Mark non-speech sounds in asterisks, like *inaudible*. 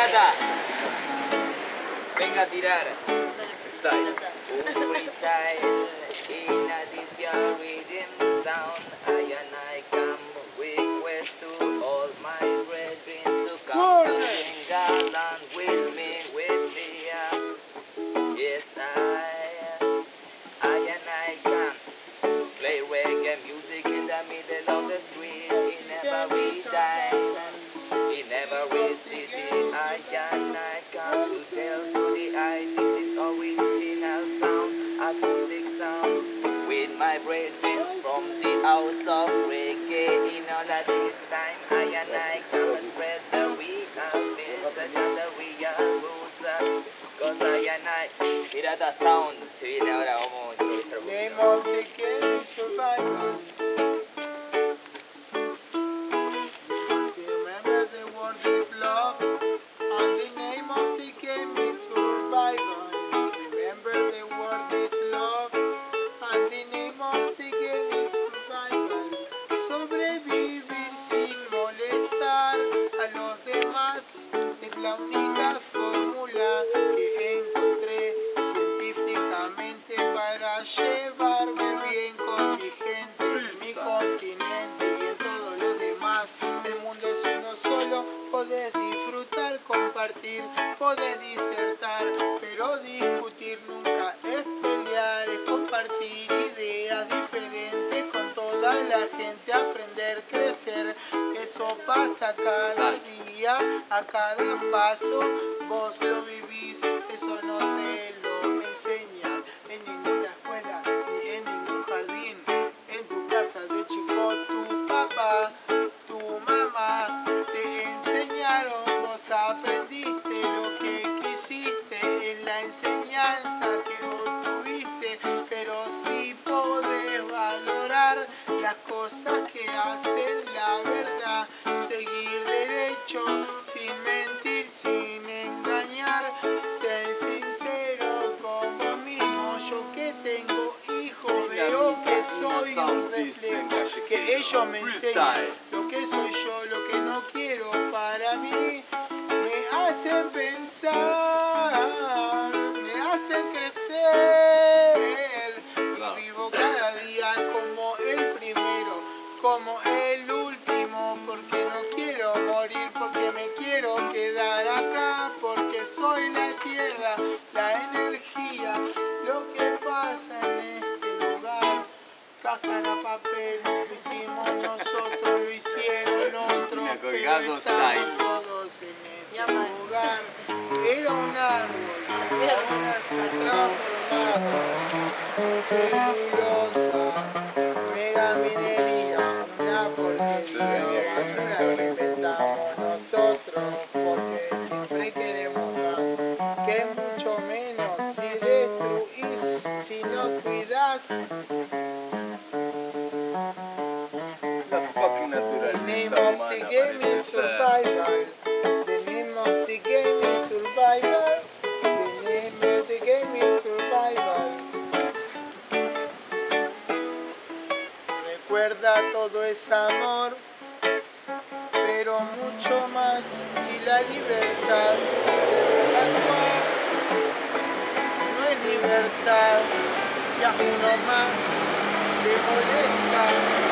Pirata, venga a tirar Style. freestyle in addition rhythm sound. I and I come request to all my brethren to come to sing along with me, with me. Yes, I, I and I come play reggae music in the middle of the street in every time. In every city, I and I come to tell to the eye this is original sound, acoustic sound. With my brethren from the house of reggae, in all of this time, I and I come and spread the real message and the real roots. uh, Cause I and I, Pirata Sound, se viene ahora, vamos a improvisar un Name of the game única fórmula que encontré científicamente para llevarme bien con mi gente, en mi continente y en todos los demás. El mundo es uno solo, podés disfrutar, compartir, podés disertar, pero discutir nunca es pelear, es compartir ideas diferentes con toda la gente, aprender, crecer. Eso pasa cada día, a cada paso, vos lo vivís, eso no te lo las cosas que hacen la verdad, seguir derecho, sin mentir, sin engañar, ser sincero con vos mismo. Yo que tengo hijos, veo que soy un reflejo, que ellos me enseñan lo que soy yo, lo que no quiero para mí, como el último, porque no quiero morir, porque me quiero quedar acá, porque soy la tierra, la energía, lo que pasa en este lugar. Cáscara, papel, lo hicimos nosotros, lo hicieron *laughs* otros, pero estamos todos en este lugar. Era un árbol, ahora está transformado. Basura inventamos nosotros, porque siempre queremos más, que mucho menos si destruís, si no cuidás. Todo es amor, pero mucho más si la libertad te deja actuar. No es libertad si a uno más le molesta